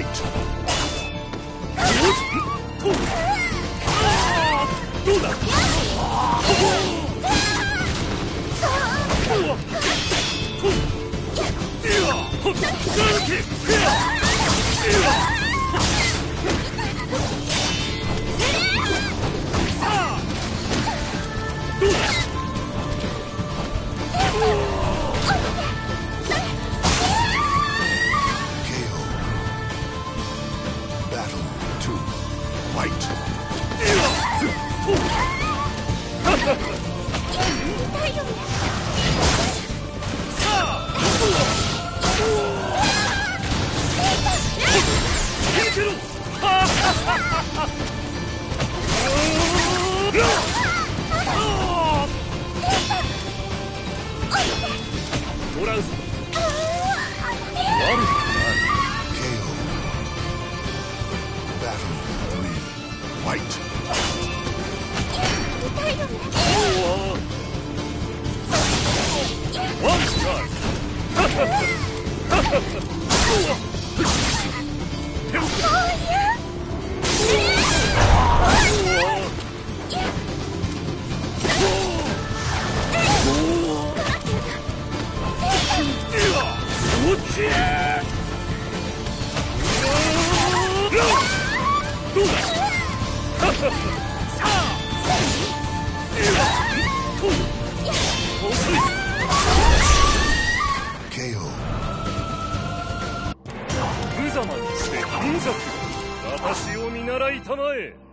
Fight! どうだ トランスどうだ無様にして貧弱私を見習いたまえ。